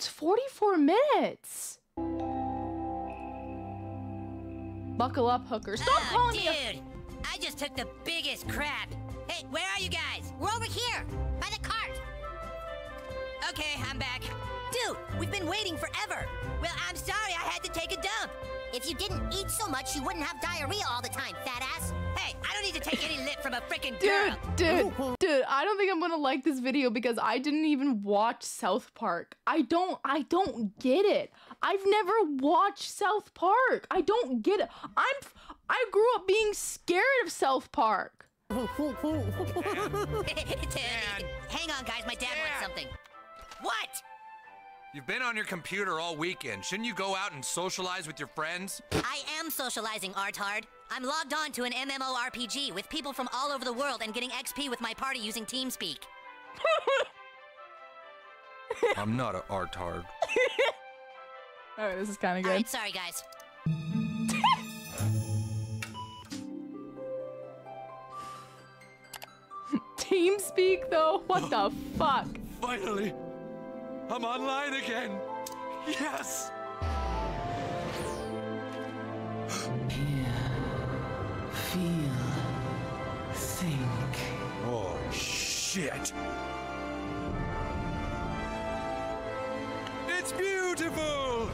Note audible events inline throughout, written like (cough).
it's 44 minutes. Buckle up, hooker. Stop oh, calling dude. me a I just took the biggest crap. Hey, where are you guys? We're over here, by the cart. Okay, I'm back. Dude, we've been waiting forever. Well, I'm sorry I had to take a dump. If you didn't eat so much, you wouldn't have diarrhea all the time, fat ass. Hey, I don't need to take any lip from a freaking Dude, girl. dude, dude, I don't think I'm gonna like this video because I didn't even watch South Park. I don't, I don't get it. I've never watched South Park. I don't get it. I'm, I grew up being scared of South Park. (laughs) Hang on, guys. My dad wants something. What? You've been on your computer all weekend. Shouldn't you go out and socialize with your friends? I am socializing, Artard. I'm logged on to an MMORPG with people from all over the world and getting XP with my party using TeamSpeak. (laughs) I'm not a artard. (laughs) Oh, this is kind of good. Alright, sorry, guys. (laughs) TeamSpeak though? What the (gasps) fuck? Finally, I'm online again. Yes. Shit. It's beautiful.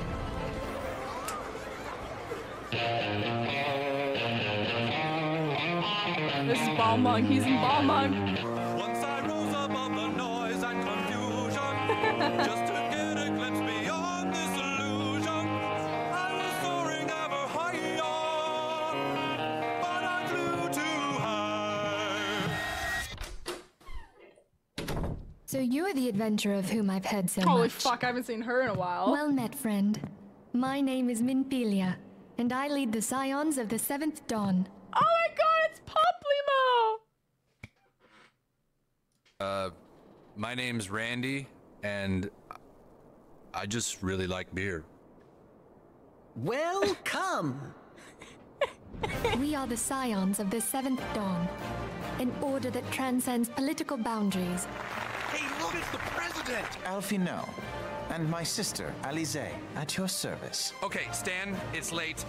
This is Balmung. He's in Balmung. Adventurer of whom I've heard so Holy much. fuck, I haven't seen her in a while. Well met, friend. My name is Minfilia, and I lead the Scions of the Seventh Dawn. Oh my god, it's Poplimo! Uh, my name's Randy, and I just really like beer. Welcome! (laughs) we are the Scions of the Seventh Dawn, an order that transcends political boundaries. Hey, look, it's the president! Alfie, no. And my sister, Alisaie, at your service. Okay, Stan, it's late.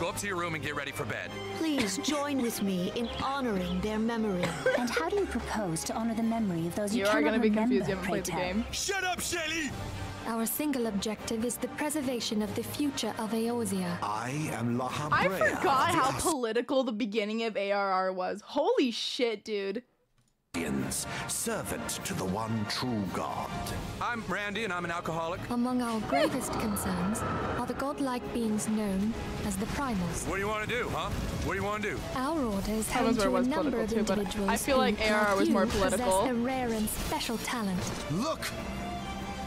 Go up to your room and get ready for bed. Please join with me in honoring their memory. And how do you propose to honor the memory of those you, You are cannot gonna be remember, confused. You haven't played the tell? game. Shut up, Shelly! Our single objective is the preservation of the future of Eorzea. I am La I forgot how political the beginning of ARR was. Holy shit, dude. Indians, servant to the one true God. I'm Randy, and I'm an alcoholic. Among our gravest concerns are the godlike beings known as the Primals. What do you want to do, huh? What do you want to do? Our order is That was home where it to a was number of political too, individuals I feel who, like ARR was you, more possess political. a rare and special talent. Look!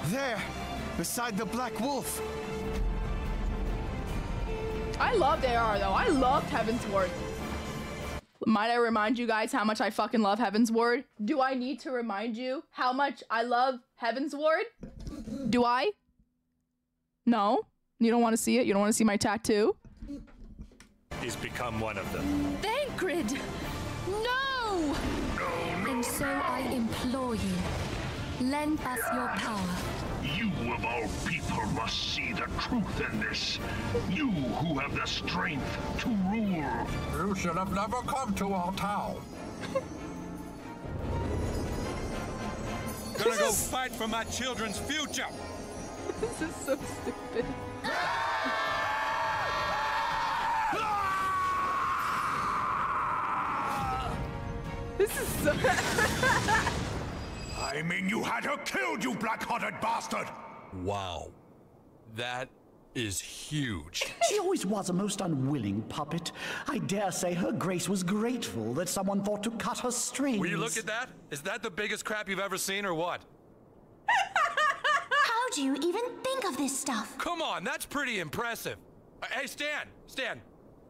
There! Beside the Black Wolf! I loved AR though. I loved Heavensward. Might I remind you guys how much I fucking love Heavensward? Do I need to remind you how much I love Heavensward? Do I? No? You don't want to see it? You don't want to see my tattoo? He's become one of them. Thancred! No! And so I implore you, lend us your power. You of all people must see the truth in this. You who have the strength to rule. You should have never come to our town. Gonna go fight for my children's future. (laughs) this is so stupid. (laughs) this is so. (laughs) I mean, you had her killed, you black-hearted bastard! Wow. That is huge. She always was a most unwilling puppet. I dare say her grace was grateful that someone thought to cut her strings. Will you look at that? Is that the biggest crap you've ever seen or what? How do you even think of this stuff? Come on, that's pretty impressive. Uh, Hey, Stan! Stan!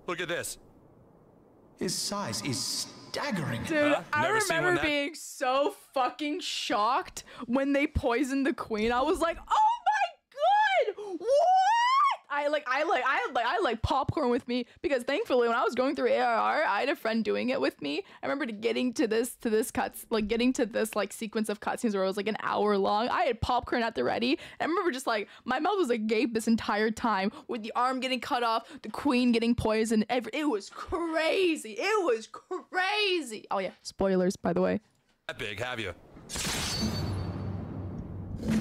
Look at this. His size is staggering. Dude, I Never seen one remember being so fucking shocked when they poisoned the queen. I was like, oh my god! What? I like I like I like I like popcorn with me because thankfully when I was going through ARR, I had a friend doing it with me. I remember getting to this to this cuts like getting to this like sequence of cutscenes where it was like an hour long. I had popcorn at the ready. I remember just like my mouth was agape this entire time with the arm getting cut off, the queen getting poisoned. Every, it was crazy. It was crazy. Oh yeah, spoilers by the way. That big, have you?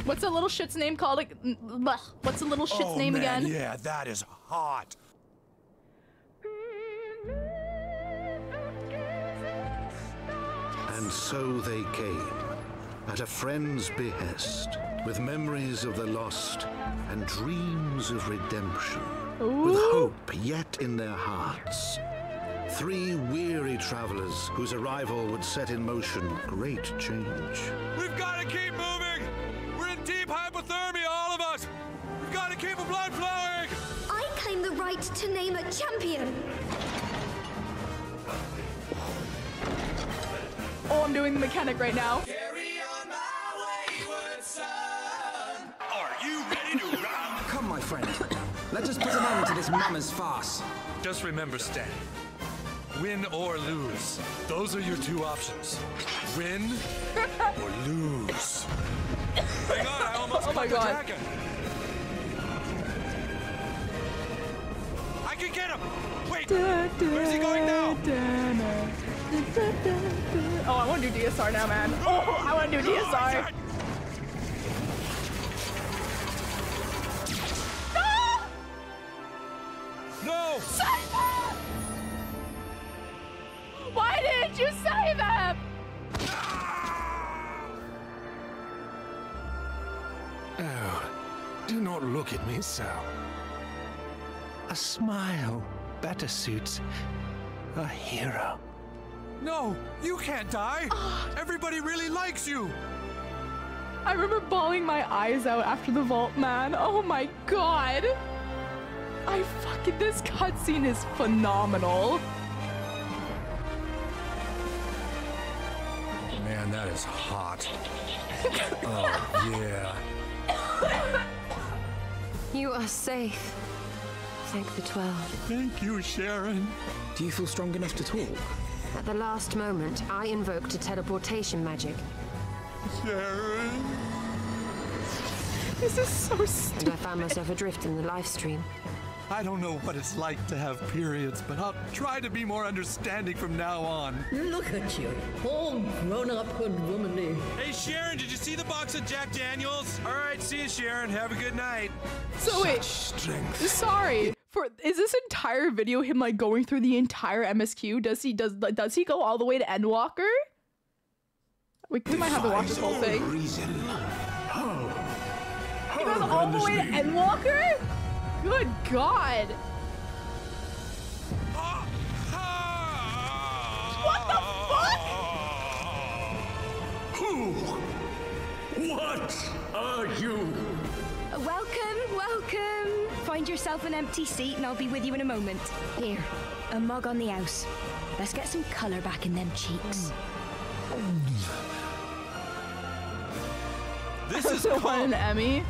What's the little shit's name called? Like. What's the little shit's oh, name man, again? Yeah, that is hot. And so they came, at a friend's behest, with memories of the lost and dreams of redemption, with hope yet in their hearts. Three weary travelers whose arrival would set in motion great change. We've got to keep moving! Right to name a champion. Oh, I'm doing the mechanic right now. Are you ready to (laughs) rock? Come, my friend. Let us just put an end to this mama's farce. Just remember, Stan. Win or lose. Those are your two options. Win (laughs) or lose. (laughs) Hang on, I almost Oh my the God. jacket. Where's he going now? Oh, I want to do DSR now, man. (laughs) Oh, I want to do DSR. No! Save him! Why didn't you save him? Oh, do not look at me so. A smile better suits a hero. No! You can't die! Ah. Everybody really likes you! I remember bawling my eyes out after the vault, man. Oh my god. I fucking this cutscene is phenomenal. Man, that is hot. (laughs) oh, yeah. You are safe. Thank the Twelve. Thank you, Sharon. Do you feel strong enough to talk? At the last moment, I invoked a teleportation magic, Sharon. This is so and. I found myself adrift in the Lifestream. I don't know what it's like to have periods, but I'll try to be more understanding from now on. Look at you, all grown up and womanly. Hey, Sharon, did you see the box of Jack Daniels? All right, see you, Sharon. Have a good night. So wait, Strength. sorry. For is this entire video him like going through the entire MSQ? Does he does like, does he go all the way to Endwalker? We, we might have to watch this whole thing. Reason. He goes all the way to Endwalker? Good God! What the fuck? Who? What are you? Welcome, welcome. Find yourself an empty seat and I'll be with you in a moment. Here, a mug on the house. Let's get some colour back in them cheeks. This is (laughs) so won an. Emmy.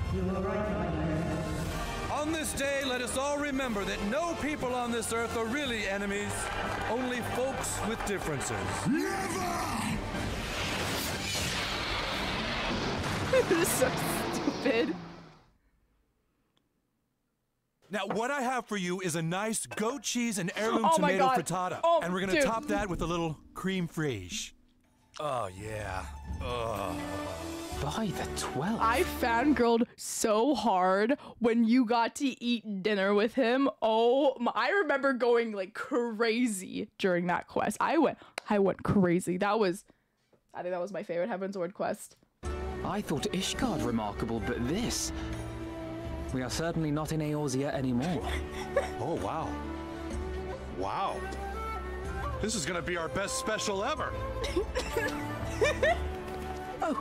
On this day, let us all remember that no people on this earth are really enemies, only folks with differences. (laughs) this is so stupid. Now, what I have for you is a nice goat cheese and heirloom Oh tomato frittata. Oh, and we're gonna dude. top that with a little cream fraiche. Oh, yeah. Ugh. By the Twelve. I fangirled so hard when you got to eat dinner with him. Oh, my, I remember going like crazy during that quest. I went, I went crazy. That was, I think that was my favorite Heavensward quest. I thought Ishgard remarkable, but this. We are certainly not in Eorzea anymore. (laughs) Oh, wow. Wow. This is gonna be our best special ever. (laughs) Oh,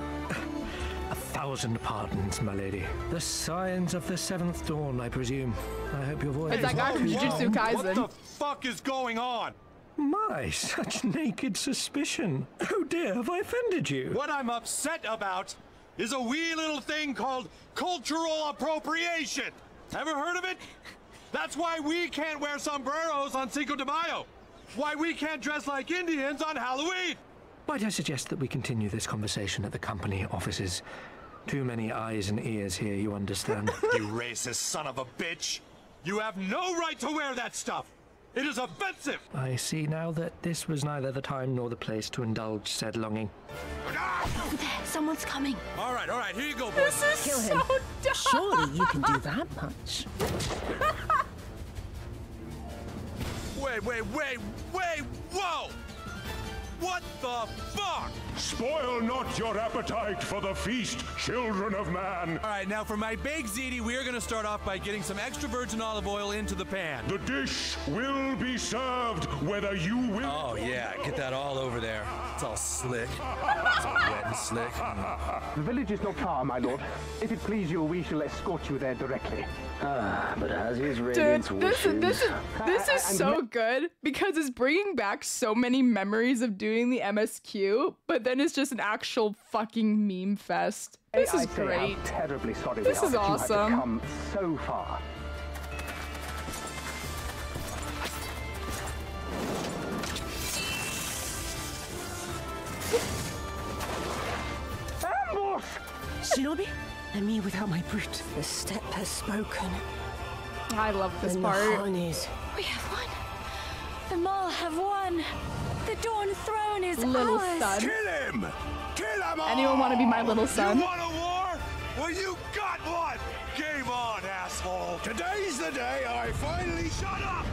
a thousand pardons, my lady. The Scions of the seventh dawn, I presume. I hope your voice. It's that guy from Jujutsu What the fuck is going on? My, such naked suspicion. Oh dear, have I offended you? What I'm upset about is a wee little thing called cultural appropriation. Ever heard of it? That's why we can't wear sombreros on Cinco de Mayo. Why we can't dress like Indians on Halloween. Might I suggest that we continue this conversation at the company offices? Too many eyes and ears here, you understand. (laughs) you racist son of a bitch! You have no right to wear that stuff! It is offensive! I see now that this was neither the time nor the place to indulge said longing. Over there, someone's coming. All right, all right, here you go, boys. This is Kill so dumb. Surely you can do that much. Wait, wait, wait, wait, whoa! What the fuck? Spoil not your appetite for the feast, children of man. All right, now for my baked ziti, we are going to start off by getting some extra virgin olive oil into the pan. The dish will be served whether you will. Oh, yeah, get that all over there. It's all slick. It's all wet and slick. (laughs) The village is not far, my lord. If it please you, we shall escort you there directly. Ah, but as his Dude, radiance this is this is this is I'm so good because it's bringing back so many memories of doing the MSQ, but then it's just an actual fucking meme fest. This I is great. terribly sorry This we is you had to awesome. come so far. Ambush! Shinobi? And me without my brute. The step has spoken. I love this the part. Nahani's. We have won. The Maul have won. The Dawn Throne is Little ours. son. him! Kill him all! Anyone want to be my little son? You want a war? Well, you got one! Game on, asshole! Today's the day I finally Shut up!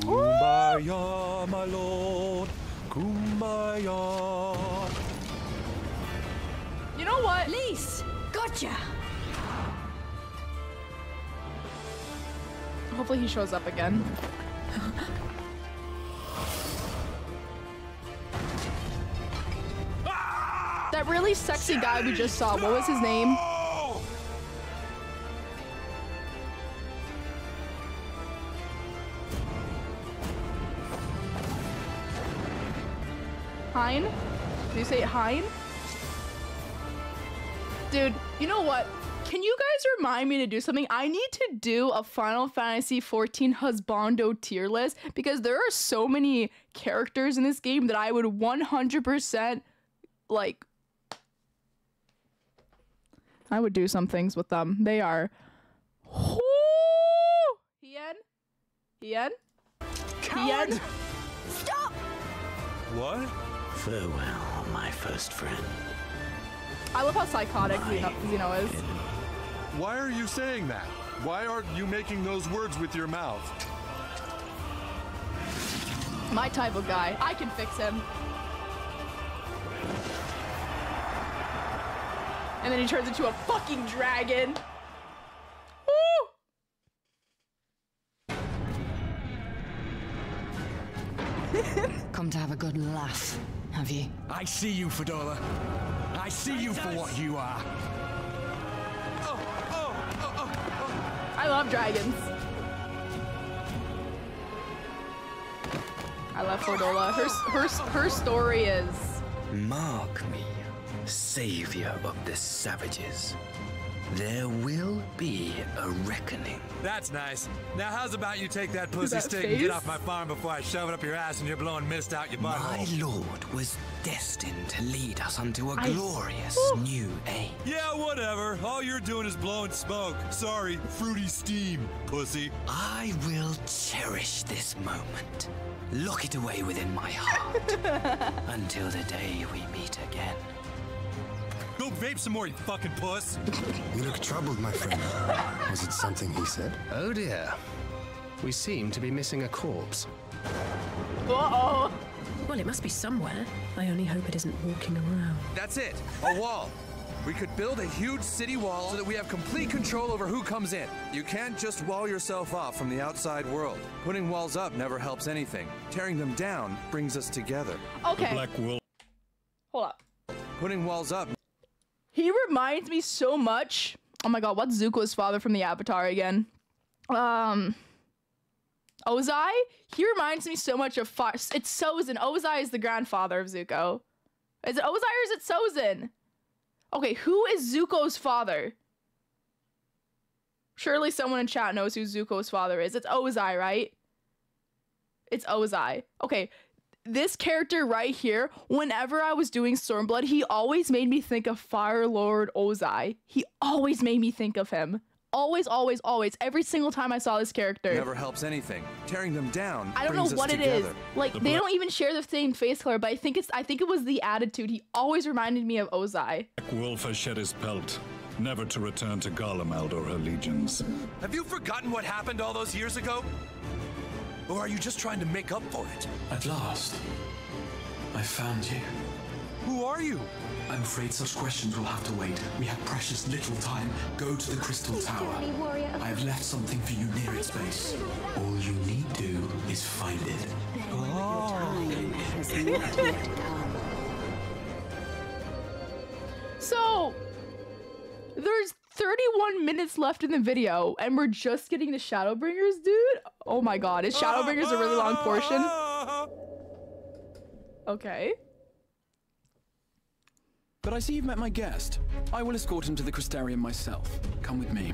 Kumbaya, my lord. Kumbaya. You know what? Lyse, gotcha. Hopefully he shows up again. that really sexy guy we just saw, what was his name? Hien? Did you say Hien? Dude, you know what? Can you guys remind me to do something? I need to do a Final Fantasy XIV Husbando tier list because there are so many characters in this game that I would 100% like. I would do some things with them. They are. Whoo! Hien? Hien? Hien? Stop! What? Farewell, my first friend. I love how psychotic Zeno, Zeno is. Why are you saying that? Why are you making those words with your mouth? My type of guy. I can fix him. And then he turns into a fucking dragon. Woo! (laughs) Come to have a good laugh, have you? I see you, Fordola. I see you for what you are. I love dragons. I love Fordola. Her her her story is Mark me, savior of the savages. There will be a reckoning. That's nice. Now, how's about you take that pussy That stick and get off my farm before I shove it up your ass and you're blowing mist out your butt? My lord was destined to lead us unto a I- glorious oh. new age. Yeah, whatever. All you're doing is blowing smoke. Sorry, fruity steam, pussy. I will cherish this moment. Lock it away within my heart (laughs) until the day we meet again. Go vape some more, you fucking puss. You look troubled, my friend. Was it something he said? Oh dear. We seem to be missing a corpse. Uh-oh. Well, it must be somewhere. I only hope it isn't walking around. That's it. A wall. We could build a huge city wall so that we have complete control over who comes in. You can't just wall yourself off from the outside world. Putting walls up never helps anything. Tearing them down brings us together. Okay. The Black Hold up. Putting walls up He reminds me so much. Oh my god, what's Zuko's father from the Avatar again? Um Ozai? He reminds me so much of Fa- it's Sozin. Ozai is the grandfather of Zuko. Is it Ozai or is it Sozin? Okay, who is Zuko's father? Surely someone in chat knows who Zuko's father is. It's Ozai, right? It's Ozai. Okay, this character right here, whenever I was doing Stormblood, he always made me think of Fire Lord Ozai. He always made me think of him. Always, always, always. Every single time I saw this character. Never helps anything. Tearing them down. I don't know what it is. together. Like The they don't even share the same face color, but I think it's I think it was the attitude. He always reminded me of Ozai. Wolf has shed his pelt, never to return to Garlemald or her legions. Have you forgotten what happened all those years ago? Or are you just trying to make up for it? At last, I found you. Who are you? I'm afraid such questions will have to wait. We have precious little time. Go to the Crystal Tower. I have left something for you near its base. All you need do is find it. Oh. So there's 31 minutes left in the video, and we're just getting the Shadowbringers, dude. Oh my god, is Shadowbringers a really long portion? (laughs) Okay. But I see you've met my guest. I will escort him to the Crystarium myself. Come with me.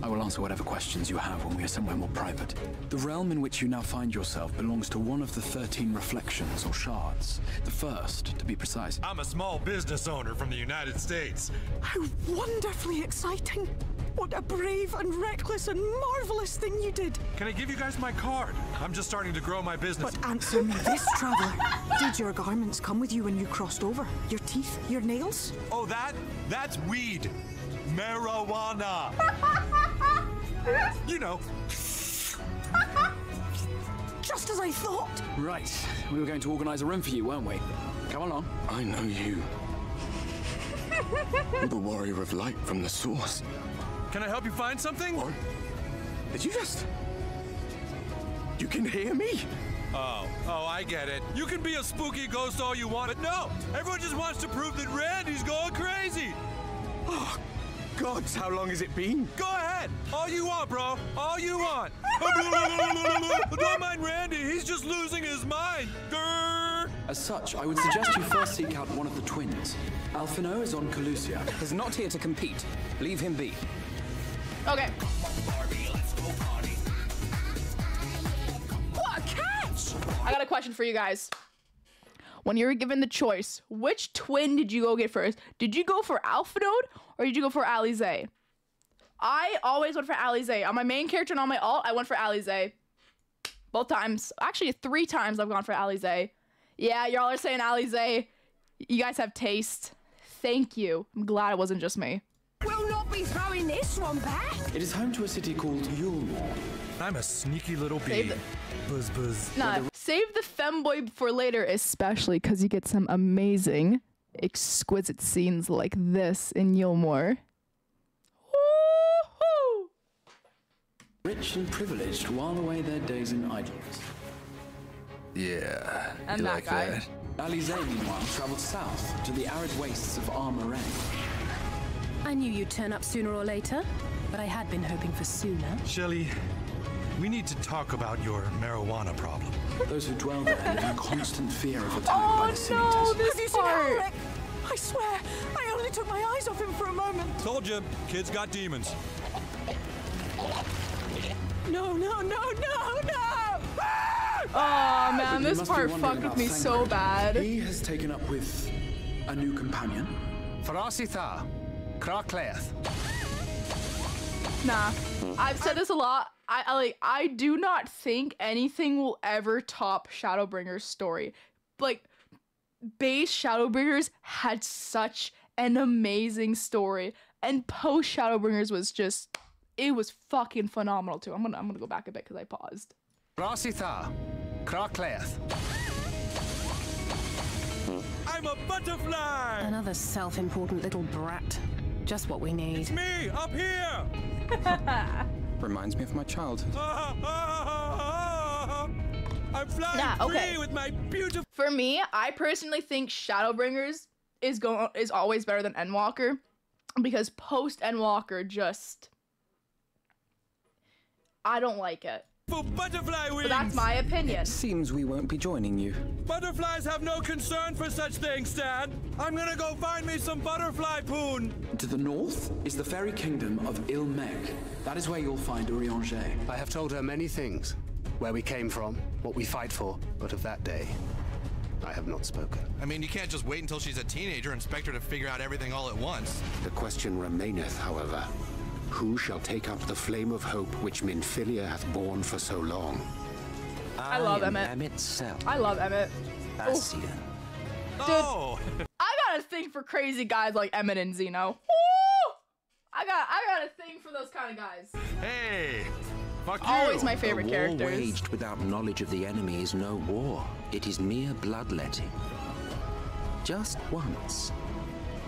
I will answer whatever questions you have when we are somewhere more private. The realm in which you now find yourself belongs to one of the 13 reflections, or shards. The first, to be precise. I'm a small business owner from the United States. How wonderfully exciting! What a brave and reckless and marvelous thing you did! Can I give you guys my card? I'm just starting to grow my business. But answer me this, traveler. Did your garments come with you when you crossed over? Your teeth? Your nails? Oh, that? That's weed. Marijuana. (laughs) you know. Just as I thought! Right. We were going to organize a room for you, weren't we? Come along. I know you. the warrior of light from the source. Can I help you find something? Did you just. You can hear me? Oh, oh, I get it. You can be a spooky ghost all you want, but no! Everyone just wants to prove that Randy's going crazy! Oh, gods, how long has it been? Go ahead! All you want, bro! All you want! (laughs) Don't mind Randy, he's just losing his mind! Grrr. As such, I would suggest you first seek out one of the twins. Alphinaud is on Kholusia. He's not here to compete. Leave him be. Okay. I got a question for you guys. When you were given the choice, which twin did you go get first? Did you go for Alphinaud or did you go for Alisaie? I always went for Alisaie. On my main character and on my alt, I went for Alisaie. Both times. Actually, three times I've gone for Alisaie. Yeah, y'all are saying Alisaie. You guys have taste. Thank you. I'm glad it wasn't just me. We'll not be throwing this one back. It is home to a city called Yulmore. I'm a sneaky little Save bee. Buzz buzz. Nah, save the femboy for later, especially because you get some amazing, exquisite scenes like this in Yulmore. Woo-hoo! Rich and privileged while away their days in idleness. Yeah. And you that like guy. that? Alisaie, meanwhile, traveled south to the arid wastes of Amh Araeng. I knew you'd turn up sooner or later, but I had been hoping for sooner. Shelly, we need to talk about your marijuana problem. Those who dwell there live in constant fear of attack Oh by the oh, no, Sinitas. this Have you seen part! Alec? I swear, I only took my eyes off him for a moment. Told you, kids got demons. No, no, no, no, no! Oh man, this part fucked with about me so bad. He has taken up with a new companion. Farasitha, Krakleath. Nah, I've said this a lot. I, I like. I do not think anything will ever top Shadowbringers' story. Like, base Shadowbringers had such an amazing story, and post Shadowbringers was just. It was fucking phenomenal too. I'm gonna I'm gonna go back a bit because I paused. Farasitha, Krakleath. I'm a butterfly! Another self-important little brat. Just what we need. It's Me, up here! (laughs) Reminds me of my childhood. (laughs) I'm flying Nah, okay. free with my beautiful. For me, I personally think Shadowbringers is going is always better than Endwalker because post Endwalker just I don't like it. For butterfly wings! But that's my opinion. Seems we won't be joining you. Butterflies have no concern for such things, Dad. I'm gonna go find me some butterfly poon. To the north is the fairy kingdom of Il Mheg. That is where you'll find Urianger. I have told her many things. Where we came from, what we fight for, but of that day, I have not spoken. I mean, you can't just wait until she's a teenager and expect her to figure out everything all at once. The question remaineth, however, who shall take up the flame of hope which Minfilia hath borne for so long? I love am Emet. Emmett Cell. I love Emet. Ascian. Dude, oh. I got a thing for crazy guys like Emet and Zeno. Woo! I got I got a thing for those kind of guys. Hey! Fuck you. Always my favorite a war characters. waged without knowledge of the enemy is no war. It is mere bloodletting. Just once.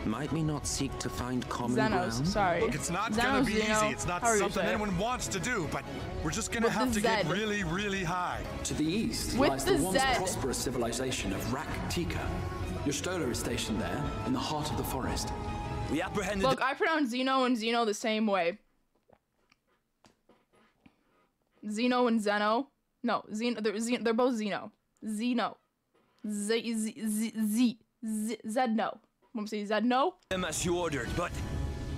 Might we not seek to find common Xenos, ground? sorry. Look, it's not Xenos, gonna be Zeno, easy. It's not how are you something saying? anyone wants to do, but we're just gonna With have the to get really, really high. To the east With lies the the, once Z. prosperous civilization of Rak'tika. Your Stola is stationed there, in the heart of the forest. We apprehended. Look, I pronounce Zeno and Zeno the same way. Zeno and Zeno. No, Zeno. They're, Zeno, they're both Zeno. Zeno. Z Z Z Z Z Zedno. Want me to say Zedno? them as you ordered, but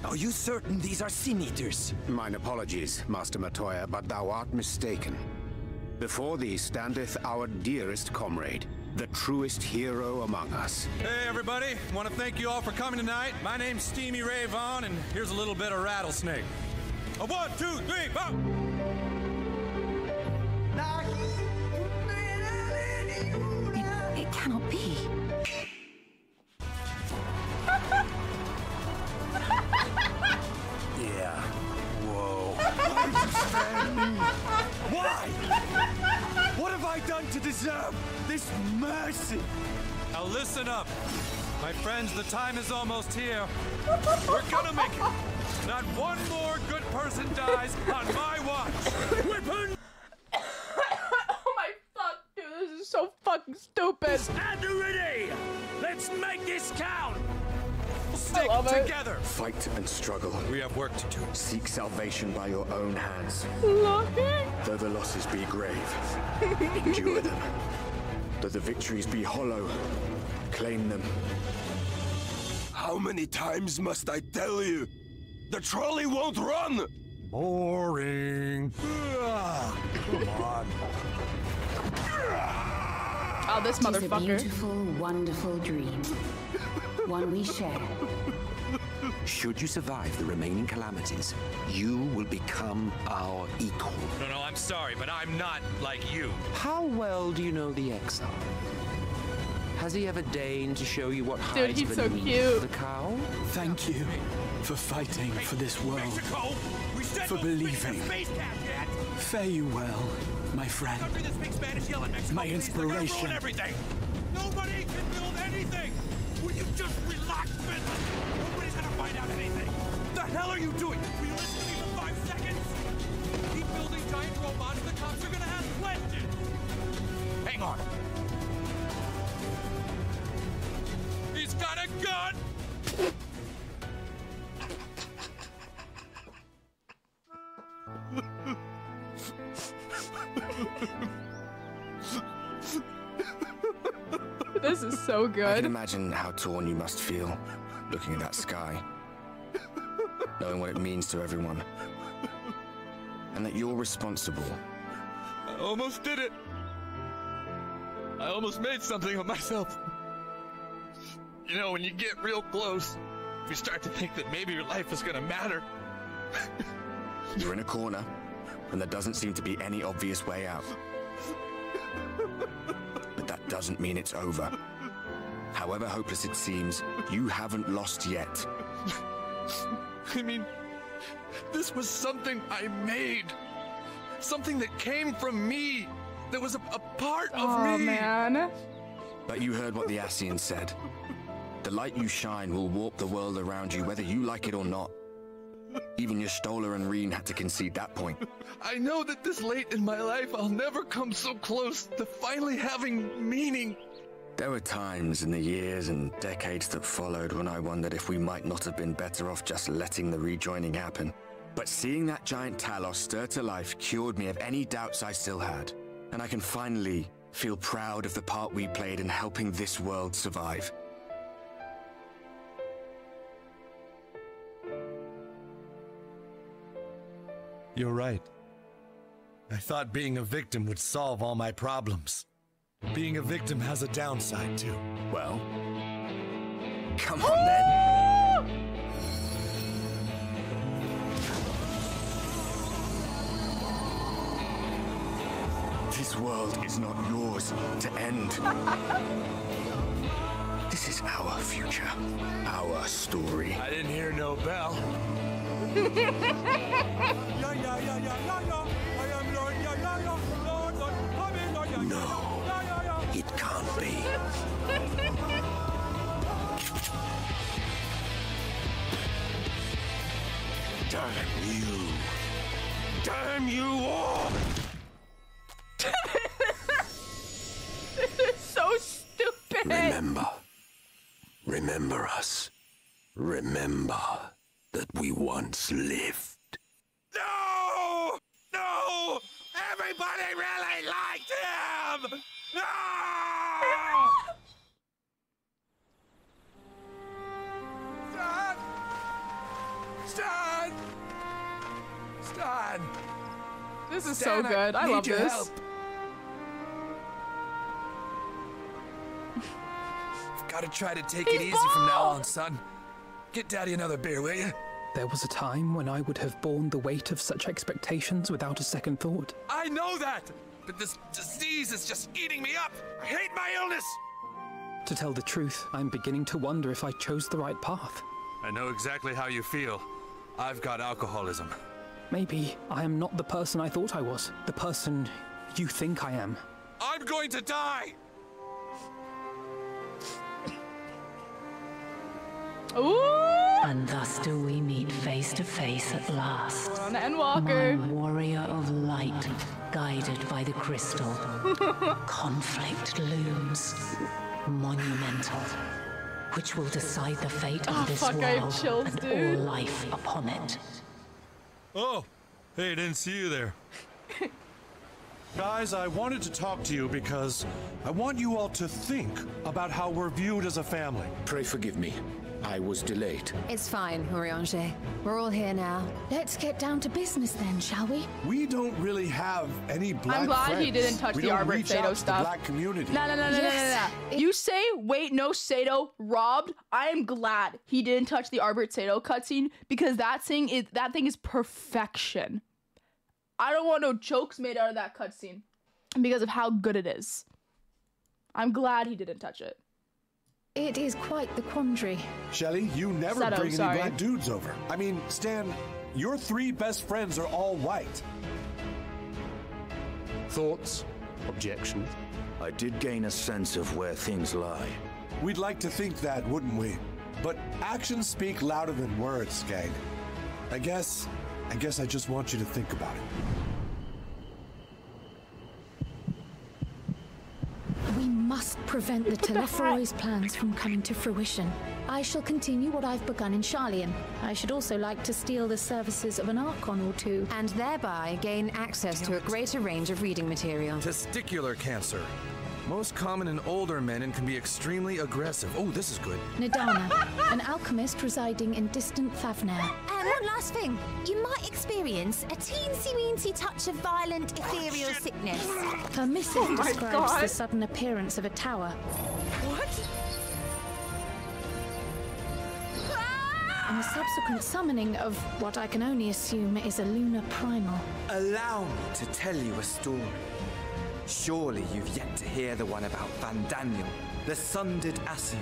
are you certain these are sin eaters? Mine apologies, Master Matoya, but thou art mistaken. Before thee standeth our dearest comrade, the truest hero among us. Hey, everybody. Want to thank you all for coming tonight. My name's Steamy Ray Vaughn, and here's a little bit of rattlesnake. A one, two, three, four. Friends, the time is almost here. We're gonna make it. Not one more good person dies on my watch. Weapon! (coughs) oh my fuck, dude, this is so fucking stupid. Stand ready! Let's make this count! Stick love it. together. Fight and struggle. We have work to do. Seek salvation by your own hands. Lucky. Though the losses be grave, endure them. (laughs) Though the victories be hollow, claim them. How many times must I tell you? The trolley won't run! Boring. Come on. Oh, this It is a beautiful, wonderful dream. One we share. Should you survive the remaining calamities, you will become our equal. No, no, I'm sorry, but I'm not like you. How well do you know the exile? Has he ever deigned to show you what Dude, hides he's so beneath cute. the cowl? Thank you for fighting for this world, for believing. Fare you well, my friend. My inspiration. everything. Nobody can build anything. Will you just relax, Finland? Nobody's gonna find out anything. The hell are you doing? Will you listen to me for five seconds? Keep building giant robots. The cops are gonna ask questions. Hang on. Got a gun. This is so good. I can good. imagine how torn you must feel, looking at that sky, knowing what it means to everyone, and that you're responsible. I almost did it. I almost made something of myself. You know, when you get real close, you start to think that maybe your life is gonna matter. (laughs) You're in a corner, and there doesn't seem to be any obvious way out. But that doesn't mean it's over. However hopeless it seems, you haven't lost yet. (laughs) I mean, this was something I made. Something that came from me. That was a, a part of Oh me. man. But you heard what the Ascian said. The light you shine will warp the world around you, whether you like it or not. Even your Stola and Ryne had to concede that point. (laughs) I know that this late in my life, I'll never come so close to finally having meaning. There were times in the years and decades that followed when I wondered if we might not have been better off just letting the rejoining happen. But seeing that giant Talos stir to life cured me of any doubts I still had. And I can finally feel proud of the part we played in helping this world survive. You're right. I thought being a victim would solve all my problems. Being a victim has a downside, too. Well, come on then. This world is not yours to end. This is our future, our story. I didn't hear no bell. (laughs) No, it can't be. Damn you. Damn you all! this is so stupid. Remember. Remember us. Remember that we once lived. No! No! Everybody really liked him! No! Stan! Stan! Stan! This is Stan, so good. I, need love your this. help. Gotta try to take it He's easy from now on, son. Get Daddy another beer, will you? There was a time when I would have borne the weight of such expectations without a second thought. I know that! But this disease is just eating me up! I hate my illness! To tell the truth, I'm beginning to wonder if I chose the right path. I know exactly how you feel. I've got alcoholism. Maybe I am not the person I thought I was, the person you think I am. I'm going to die! Ooh! And thus do we meet face to face at last. On Endwalker. My warrior of light, guided by the crystal. (laughs) Conflict looms, monumental, which will decide the fate Oh, of this fuck, I have world chills, and dude. all life upon it. Oh, hey, didn't see you there. (laughs) Guys, I wanted to talk to you because I want you all to think about how we're viewed as a family. Pray forgive me. I was delayed. It's fine, Urianger. We're all here now. Let's get down to business then, shall we? We don't really have any black I'm glad friends. he didn't touch we the don't Arbor reach Sato out to stuff. The black community. No, no, no, no, Yes. no, no, no. You say, wait, no, Sato robbed. I am glad he didn't touch the Arbor Sato cutscene because that thing is that thing is perfection. I don't want no jokes made out of that cutscene because of how good it is. I'm glad he didn't touch it. It is quite the quandary. Shelly, you never Sato, bring sorry. any black dudes over. I mean, Stan, your three best friends are all white. Thoughts? Objections? I did gain a sense of where things lie. We'd like to think that, wouldn't we? But actions speak louder than words, gang. I guess, I guess I just want you to think about it. We must prevent the Telephoros plans from coming to fruition. I shall continue what I've begun in Sharlayan. I should also like to steal the services of an Archon or two. And thereby gain access to a greater range of reading material. Testicular cancer. Most common in older men and can be extremely aggressive. Oh, this is good. Nidhana, (laughs) an alchemist residing in distant Thavnair. And um, one last thing. You might experience a teensy weensy touch of violent ethereal sickness. Her missive Oh describes God. the sudden appearance of a tower. What? And the subsequent summoning of what I can only assume is a lunar primal. Allow me to tell you a story. Surely you've yet to hear the one about Van Daniel, the sundered Ascian.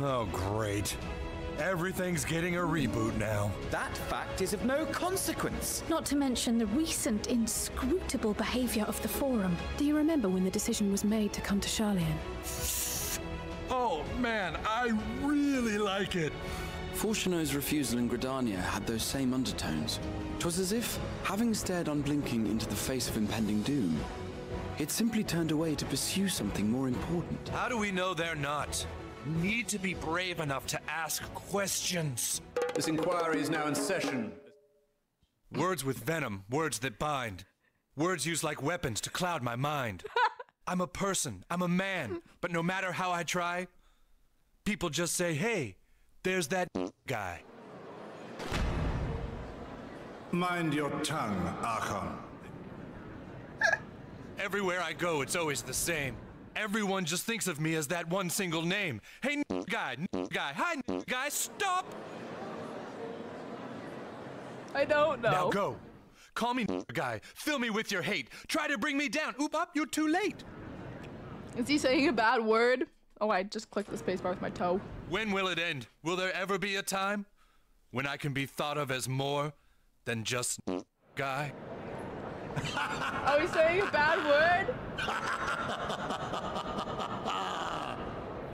Oh, great. Everything's getting a reboot now. That fact is of no consequence. Not to mention the recent inscrutable behavior of the Forum. Do you remember when the decision was made to come to Sharlayan? Oh, man, I really like it. Fourchenault's refusal in Gridania had those same undertones. 'Twas as if, having stared unblinking into the face of impending doom, it simply turned away to pursue something more important. How do we know they're not? Need to be brave enough to ask questions. This inquiry is now in session. Words with venom, words that bind. Words used like weapons to cloud my mind. (laughs) I'm a person, I'm a man, but no matter how I try, people just say, hey, there's that (laughs) guy. Mind your tongue, Archon. Everywhere I go, it's always the same. Everyone just thinks of me as that one single name. Hey, guy, guy, hi, guy, stop! I don't know. Now go. Call me guy. Fill me with your hate. Try to bring me down. Oop up, you're too late. Is he saying a bad word? Oh, I just clicked the spacebar with my toe. When will it end? Will there ever be a time when I can be thought of as more than just guy? Oh, we saying a bad word?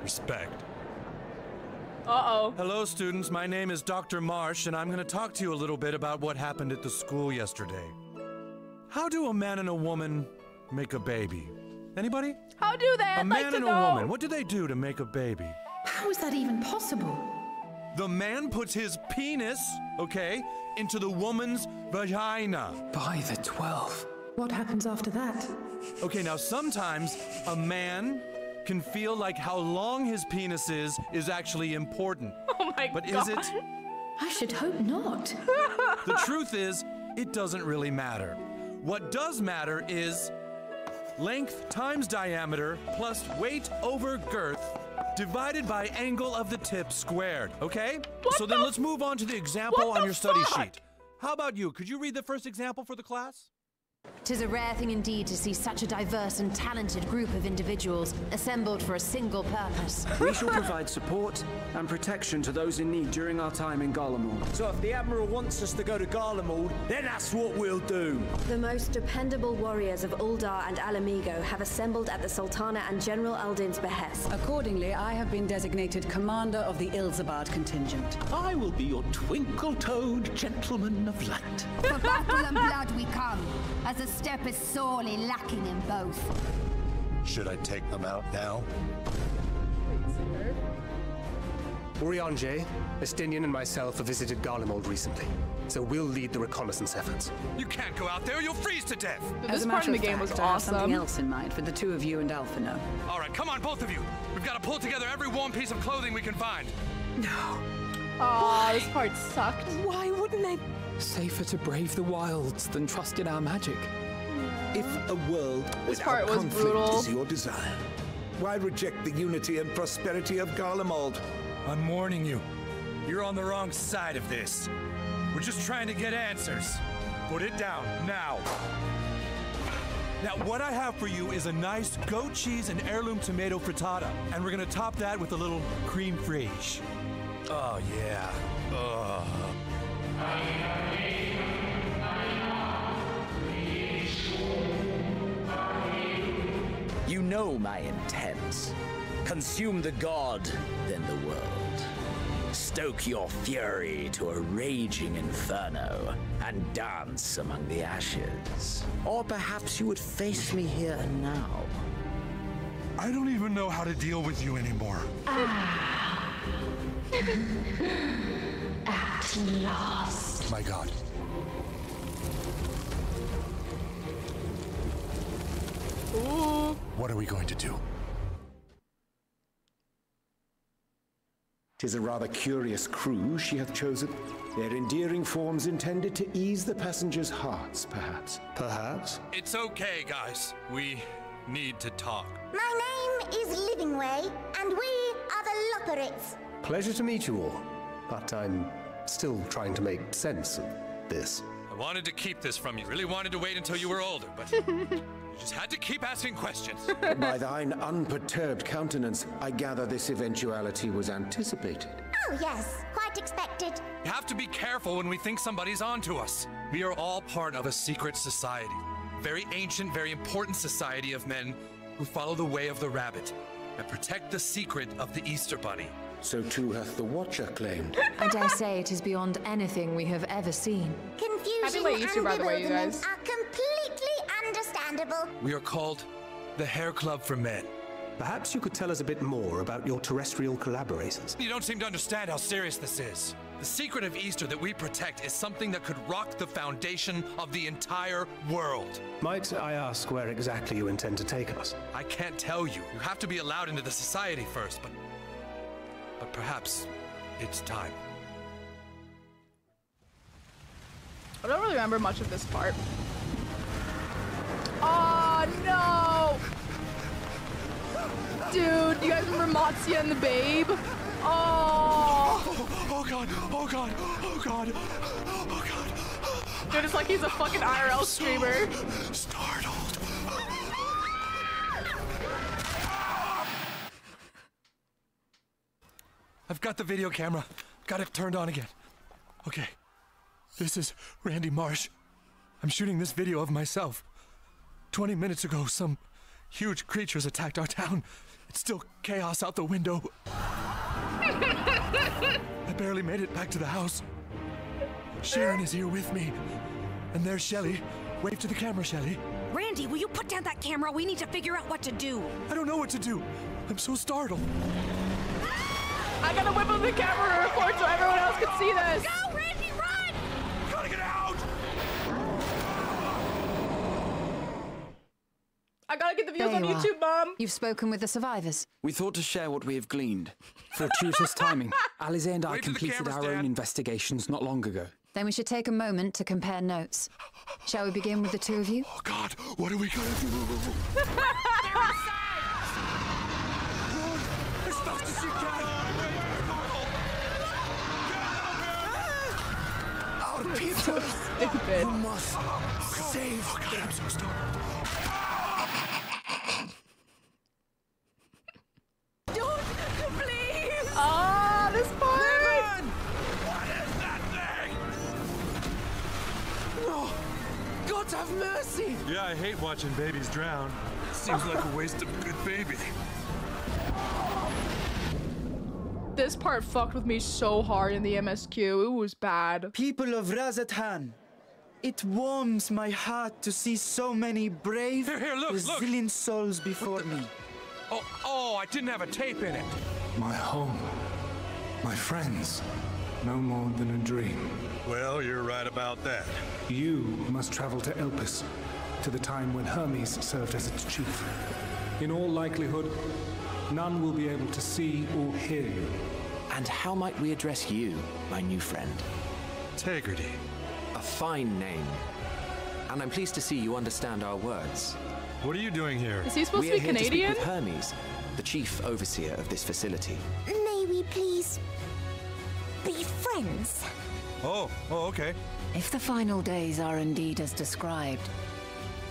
Respect. Uh-oh. Hello, students. My name is Dr. Marsh, and I'm going to talk to you a little bit about what happened at the school yesterday. How do a man and a woman make a baby? Anybody? How do they? I'd a like man to and know. a woman. What do they do to make a baby? How is that even possible? The man puts his penis, okay, into the woman's vagina. By the 12. What happens after that? Okay, now sometimes a man can feel like how long his penis is is actually important. (laughs) Oh my But god. But is it? I should hope not. (laughs) The truth is, it doesn't really matter. What does matter is length times diameter plus weight over girth divided by angle of the tip squared, okay? so then let's move on to the example on your study sheet. How about you? Could you read the first example for the class? Tis a rare thing indeed to see such a diverse and talented group of individuals assembled for a single purpose. We shall provide support and protection to those in need during our time in Garlemald. So if the Admiral wants us to go to Garlemald, then that's what we'll do. The most dependable warriors of Ul'dah and Ala Mhigo have assembled at the Sultana and General Aldynn's behest. Accordingly, I have been designated commander of the Ilsabard contingent. I will be your twinkle-toed gentleman of light. For battle and blood we come, as a step is sorely lacking in both. Should I take them out now? Urianger, Estinian and myself have visited Garlemald recently, so we'll lead the reconnaissance efforts. You can't go out there, you'll freeze to death. As a matter of fact, I have something else in mind for the two of you and Alphinaud. All right, come on, both of you. We've got to pull together every warm piece of clothing we can find. No. Aw, this part sucked. Why wouldn't they? Safer to brave the wilds than trust in our magic. If a world This without part conflict brutal. is your desire, why reject the unity and prosperity of Garlemald? I'm warning you. You're on the wrong side of this. We're just trying to get answers. Put it down now. Now, what I have for you is a nice goat cheese and heirloom tomato frittata, and we're gonna top that with a little cream fraiche. Oh yeah. Ugh. You know my intent. Consume the god, then the world. Stoke your fury to a raging inferno and dance among the ashes. Or perhaps you would face me here and now. I don't even know how to deal with you anymore. (laughs) At last. My god. Ooh. What are we going to do? Tis a rather curious crew she hath chosen. Their endearing forms intended to ease the passengers' hearts, perhaps. Perhaps? It's okay, guys. We need to talk. My name is Livingway, and we are the Loporrits. Pleasure to meet you all, but I'm still trying to make sense of this. I wanted to keep this from you. Really wanted to wait until you were older, but (laughs) you just had to keep asking questions. (laughs) By thine unperturbed countenance, I gather this eventuality was anticipated. Oh, yes, quite expected. You have to be careful when we think somebody's onto us. We are all part of a secret society. Very ancient, very important society of men who follow the way of the rabbit and protect the secret of the Easter Bunny. So too hath the Watcher claimed. I dare say it is beyond anything we have ever seen. Confusion and YouTube, by the way, you bewilderment guys. are completely understandable. We are called the Hair Club for Men. Perhaps you could tell us a bit more about your terrestrial collaborators. You don't seem to understand how serious this is. The secret of Easter that we protect is something that could rock the foundation of the entire world. Might I ask where exactly you intend to take us? I can't tell you. You have to be allowed into the society first, but. But perhaps it's time. I don't really remember much of this part. Oh no! Dude, you guys remember Matsuya and the Babe? Oh! Oh god, oh god, oh god, oh god. Dude, it's like he's a fucking IRL streamer. Startled. I've got the video camera. Got it turned on again. Okay. This is Randy Marsh. I'm shooting this video of myself. 20 minutes ago, some huge creatures attacked our town. It's still chaos out the window. I barely made it back to the house. Sharon is here with me. And there's Shelly. Wave to the camera, Shelly. Randy, will you put down that camera? We need to figure out what to do. I don't know what to do. I'm so startled. I gotta whip up the camera and record so everyone else can see this. Go, Randy, run! Gotta get out! I gotta get the views There on you are. YouTube, Mom. You've spoken with the survivors. We thought to share what we have gleaned. Fortuitous timing. (laughs) Alisaie and I Wait completed cameras, our own investigations not long ago. Then we should take a moment to compare notes. Shall we begin with the two of you? Oh god, what are we gonna do? (laughs) They're As fast as you can! People So stupid. You must save oh god, I'm so startled. Don't, please! Ah, this part. What is that thing? No! God have mercy! Yeah, I hate watching babies drown. Seems like a waste of a good baby. This part fucked with me so hard in the MSQ. It was bad. People of Radz-at-Han, it warms my heart to see so many brave, Here, here, look, look. resilient souls before me. Oh, oh, I didn't have a tape in it. My home. My friends. No more than a dream. Well, you're right about that. You must travel to Elpis, to the time when Hermes served as its chief. In all likelihood, none will be able to see or hear you. And how might we address you, my new friend? Integrity. A fine name. And I'm pleased to see you understand our words. What are you doing here? Is he supposed we to are be here Canadian? to speak with Hermes, the chief overseer of this facility. May we please be friends? Oh, oh, okay. If the final days are indeed as described,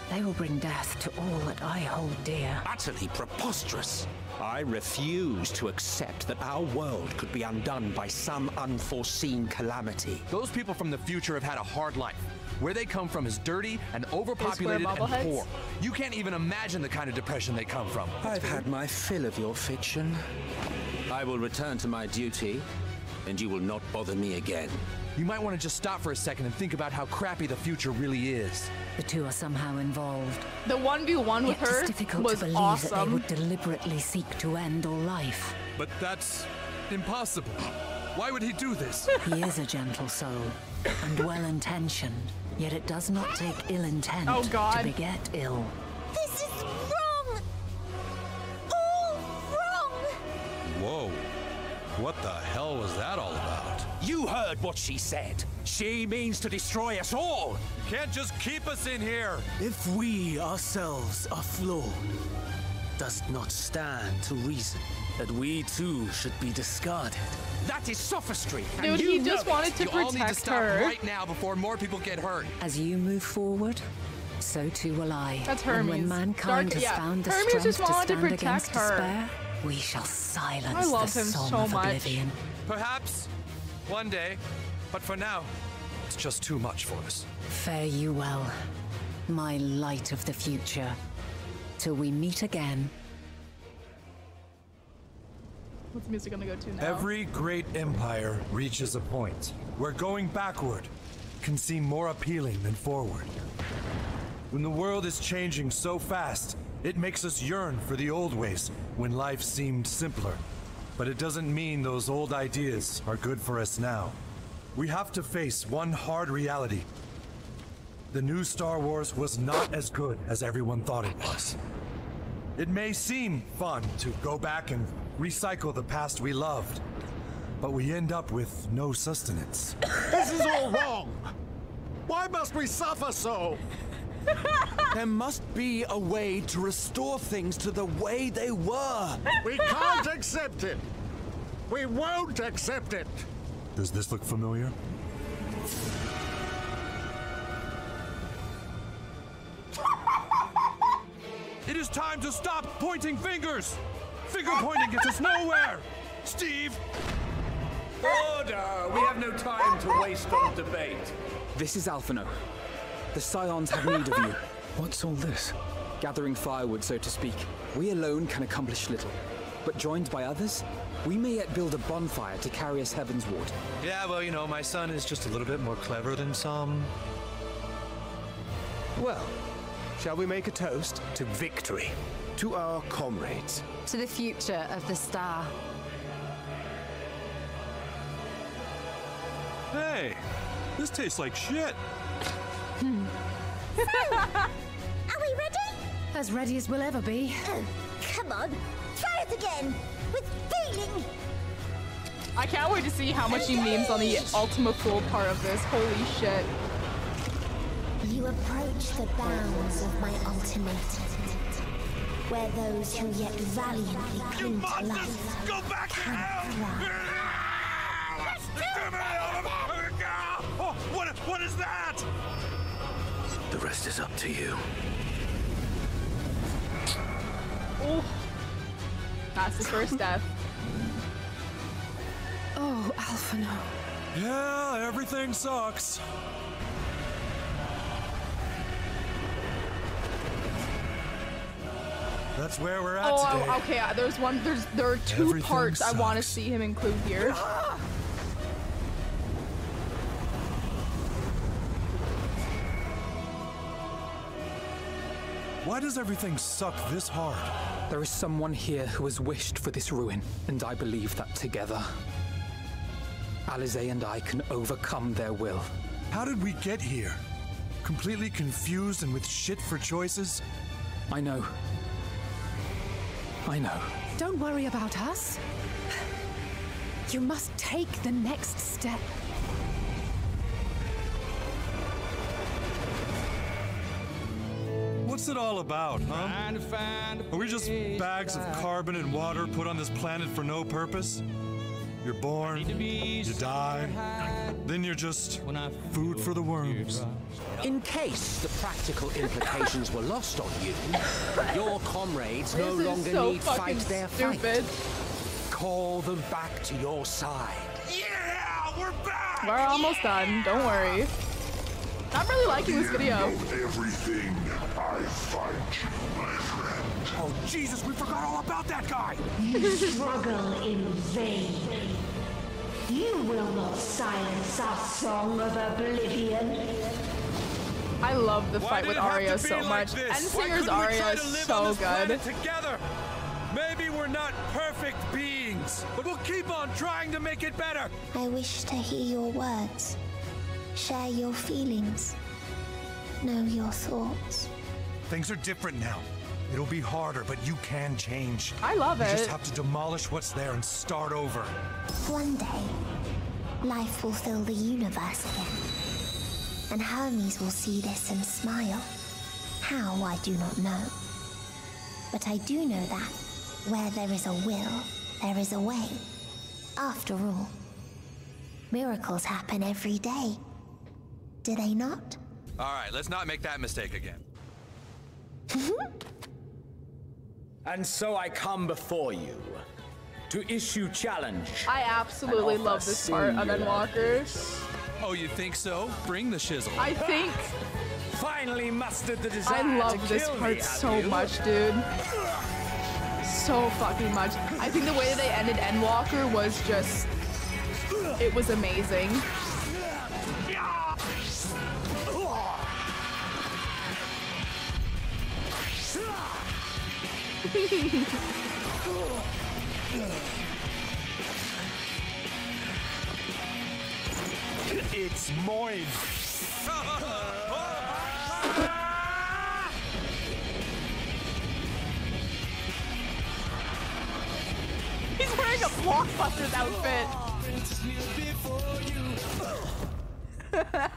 they will bring death to all that I hold dear. Utterly preposterous. I refuse to accept that our world could be undone by some unforeseen calamity. Those people from the future have had a hard life. Where they come from is dirty and overpopulated and bobbleheads? poor. You can't even imagine the kind of depression they come from. I've had my fill of your fiction. I will return to my duty, and you will not bother me again. You might want to just stop for a second and think about how crappy the future really is. The two are somehow involved. The 1v1 with Yet her it's difficult was to believe that they would deliberately seek to end all life. But that's impossible. Why would he do this? (laughs) He is a gentle soul and well-intentioned, yet it does not take ill intent Oh, God. to beget ill. This is wrong! All wrong! Whoa. What the hell was that all about? You heard what she said. She means to destroy us all. You can't just keep us in here. If we ourselves are flawed, does not stand to reason that we too should be discarded. That is sophistry. Dude, and he you just know it. wanted to you all need to protect stop her. right now before more people get hurt. As you move forward, so too will I. That's And when mankind Dark- has yeah, found the Hermes strength just to wanted to stand protect against her. despair, we shall silence I love the him song so of much. oblivion. Perhaps one day, but for now, it's just too much for us. Fare you well, my light of the future. Till we meet again. What's music gonna go to now? Every great empire reaches a point where going backward can seem more appealing than forward. When the world is changing so fast, it makes us yearn for the old ways when life seemed simpler. But it doesn't mean those old ideas are good for us now. We have to face one hard reality. The new Star Wars was not as good as everyone thought it was. It may seem fun to go back and recycle the past we loved, but we end up with no sustenance. This is all wrong! Why must we suffer so? There must be a way to restore things to the way they were. We can't accept it! We won't accept it! Does this look familiar? It is time to stop pointing fingers! Finger pointing gets us nowhere! Steve! Order! We have no time to waste on debate. This is Alphinaud. The Scions have need of you. (laughs) What's all this? Gathering firewood, so to speak. We alone can accomplish little. But joined by others, we may yet build a bonfire to carry us heavensward. Yeah, well, you know, my son is just a little bit more clever than some. Well, shall we make a toast to victory? To our comrades. To the future of the star. Hey, this tastes like shit. Hmm. Are we ready? As ready as we'll ever be. Oh, come on. Try it again. With feeling. I can't wait to see how much he memes on the Ultima Thule part of this. Holy shit. You approach the bounds of my ultimatum, where those who yet valiantly cling to life Go back to can hell! thrive. Oh, what, what is that? The rest is up to you. Oh. That's the first death. (laughs) Oh, Alphinaud. Yeah, everything sucks. That's where we're at Oh, today. okay. uh, There's one. There's there are two Everything parts I want to see him include here. (laughs) Why does everything suck this hard? There is someone here who has wished for this ruin, and I believe that together, Alisaie and I can overcome their will. How did we get here? Completely confused and with shit for choices? I know. I know. Don't worry about us. You must take the next step. What's it all about, huh? Are we just bags of carbon and water put on this planet for no purpose? You're born, you die, then you're just food for the worms. In case the practical implications were lost on you, your comrades no longer so need fucking fight their stupid. fight. Call them back to your side. Yeah, we're back! We're almost done. Don't worry. I'm really liking this video. Everything. I fight you, my friend. Oh, Jesus, we forgot all about that guy! You struggle in vain. You will not silence our song of oblivion. I love the Why fight with it Arya so like much. this? And Singer's couldn't we try Arya is so good. together? Maybe we're not perfect beings, but we'll keep on trying to make it better. I wish to hear your words, share your feelings, know your thoughts. Things are different now. It'll be harder, but you can change. I love it. You just have to demolish what's there and start over. One day, life will fill the universe again. And Hermes will see this and smile. How, I do not know. But I do know that where there is a will, there is a way. After all, miracles happen every day. Do they not? All right, let's not make that mistake again. (laughs) And so I come before you to issue challenge. I absolutely love this part of singular Endwalker. Oh, you think so? Bring the shizzle. I think Finally mustered the desire I to love this kill part me, so you? much, dude. So fucking much. I think the way that they ended Endwalker was just. It was amazing. It's mine. He's wearing a blockbuster's outfit. (laughs)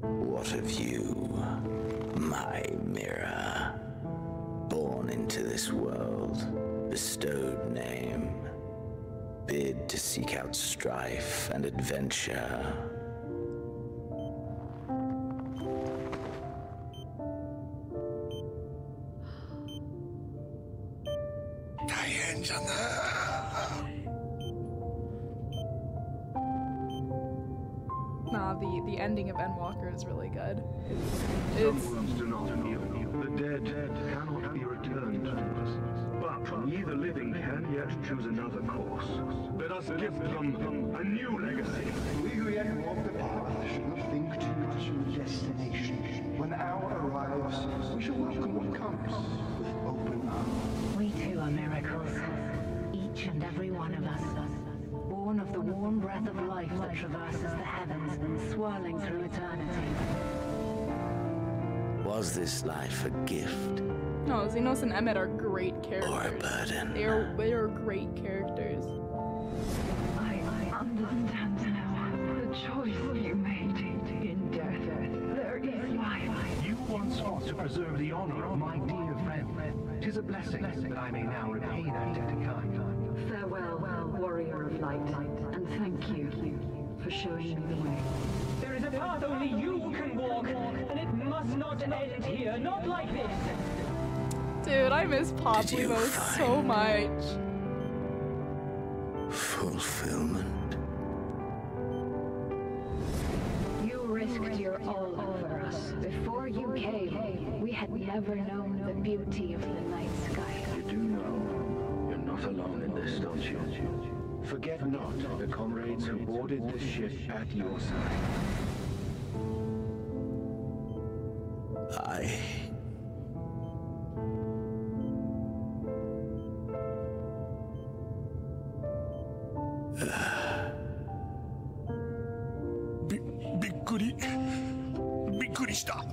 What of you, my mirror? Born into this world, bestowed name, bid to seek out strife and adventure. Nah, the the ending of Endwalker is really good. It's wounds do not heal. The dead cannot be returned to us. But we, the living, can yet choose another course. Let us give them a new legacy. We who yet walk the path should not think too much of destination. When our hour arrives, we shall welcome what comes with open arms. We too are miracles. Each and every one of us. Born of the warm breath of life that traverses the heavens, swirling through eternity. Was this life a gift? no, Zenos and Emet are great characters. Or a burden. They are they are great characters. I, I understand now the choice you made in death. There is life. You once fought to preserve the honor of my dear friend. Tis a blessing that I may now repay that debt in kind. Farewell, warrior of light, and thank you for showing me the way. There is a path only you can walk, and it must not end here, not like this. Dude, I miss Papalymo so much. Fulfillment. You risked your all for us. Before you came, we had never known the beauty of the night sky. You do know you're not alone in this, don't you? Forget not the comrades who boarded this ship at your side. I. Uh, びびっくりびっくりした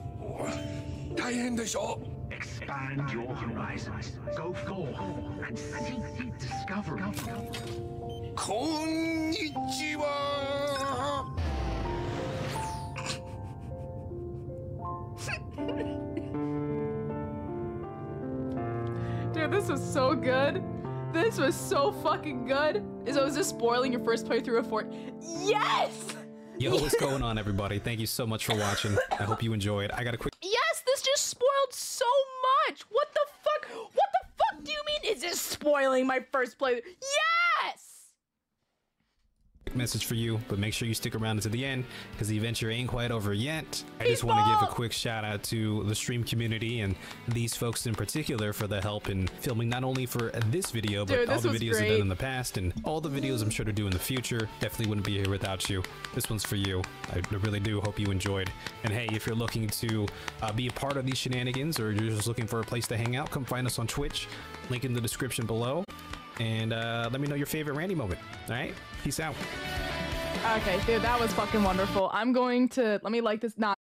大変でしょ Expand your horizons. Go forth and seek discovery. こ(laughs) んにちは Dude, this was so good. This was so fucking good. Is I was just spoiling your first playthrough of Fort. Yes! Yo, what's (laughs) going on, everybody? Thank you so much for watching. I hope you enjoyed. I got a quick Yes, this just spoiled so much. What the fuck? What the fuck do you mean? Is this spoiling my first play? Yes! Message for you, but make sure you stick around to the end because the adventure ain't quite over yet. I just want to give a quick shout out to the stream community and these folks in particular for the help in filming not only for this video, but Dude, all the videos I've done in the past and all the videos I'm sure to do in the future. Definitely wouldn't be here without you. This one's for you. I really do hope you enjoyed. And hey, if you're looking to uh, be a part of these shenanigans or you're just looking for a place to hang out, come find us on Twitch. Link in the description below. And uh, let me know your favorite Randy moment. All right? Peace out. Okay, dude, that was fucking wonderful. I'm going to let me like this. Not.